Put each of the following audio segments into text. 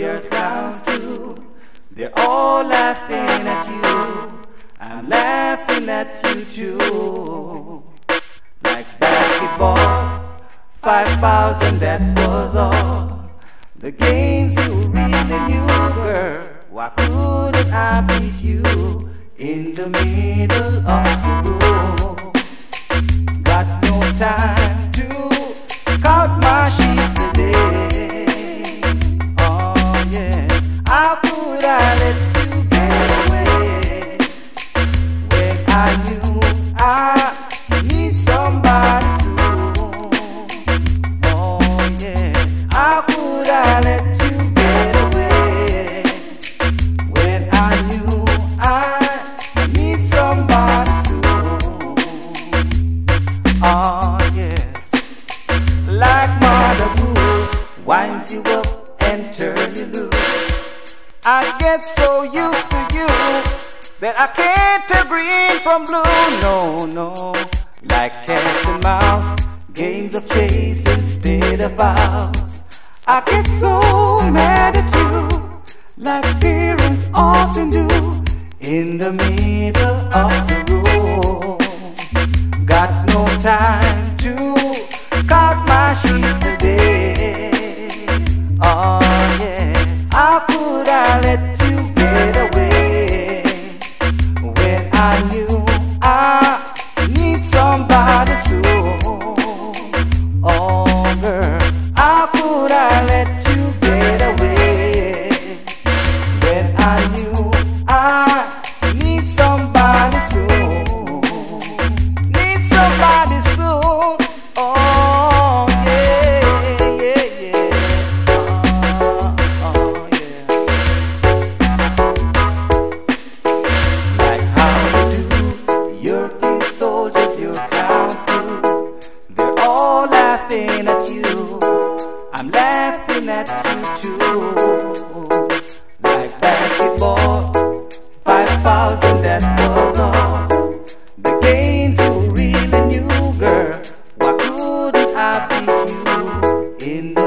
clowns too. They're all laughing at you. I'm laughing at you too. Like basketball, 5,000 that was all. The games you really knew, girl. Why couldn't I beat you in the middle of the room? I let you get away when I knew I need somebody so oh, yes, like mother boost, winds you up and turn you loose. I get so used to you that I can't green from blue. No, no, like cats and mouse, games of chase instead of vows. I get so mad at you, like parents often do, in the middle of the road. Got no time to cut my sheets today. Oh yeah, how could I let you get away when I knew I laughing at you too. Like basketball, five thousand that was all. The games you really knew, girl. Why couldn't I beat you in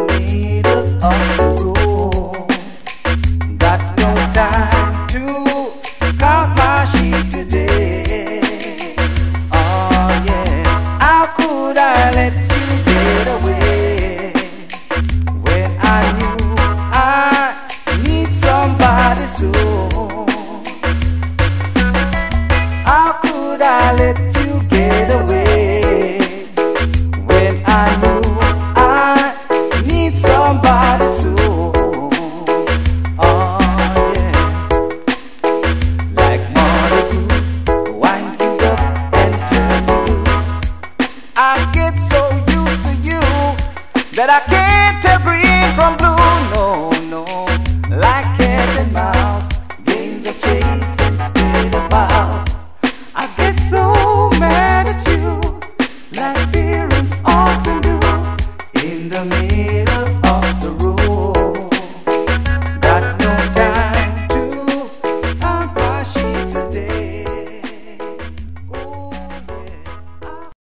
get so used to you that I can't tell green from blue. No, no, like cat and mouse, games of chase instead of mouse. I get so mad at you, like.